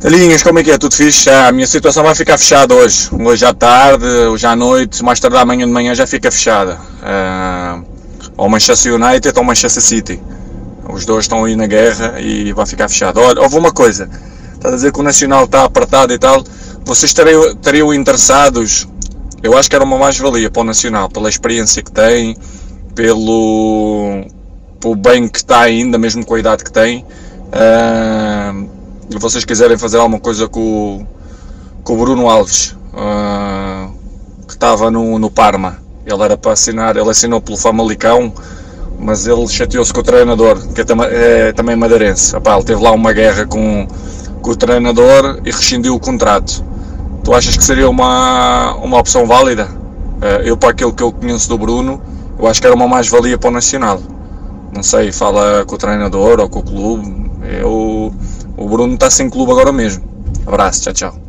Telinhas, como é que é? Tudo fixe? Ah, a minha situação vai ficar fechada hoje. Hoje à tarde, hoje à noite, mais tarde amanhã de manhã já fica fechada. Uh, ou Manchester United ou Manchester City. Os dois estão aí na guerra e vai ficar fechado. Olha, houve uma coisa. Estás a dizer que o Nacional está apertado e tal. Vocês estariam, estariam interessados? Eu acho que era uma mais-valia para o Nacional, pela experiência que tem, pelo, pelo bem que está ainda, mesmo com a idade que tem. Uh, e vocês quiserem fazer alguma coisa com, com o Bruno Alves, uh, que estava no, no Parma. Ele era para assinar, ele assinou pelo Famalicão, mas ele chateou-se com o treinador, que é, tam é também madeirense. Epá, ele teve lá uma guerra com, com o treinador e rescindiu o contrato. Tu achas que seria uma, uma opção válida? Uh, eu, para aquilo que eu conheço do Bruno, eu acho que era uma mais-valia para o Nacional. Não sei, fala com o treinador ou com o clube. Eu, o Bruno está sem clube agora mesmo. Abraço, tchau, tchau.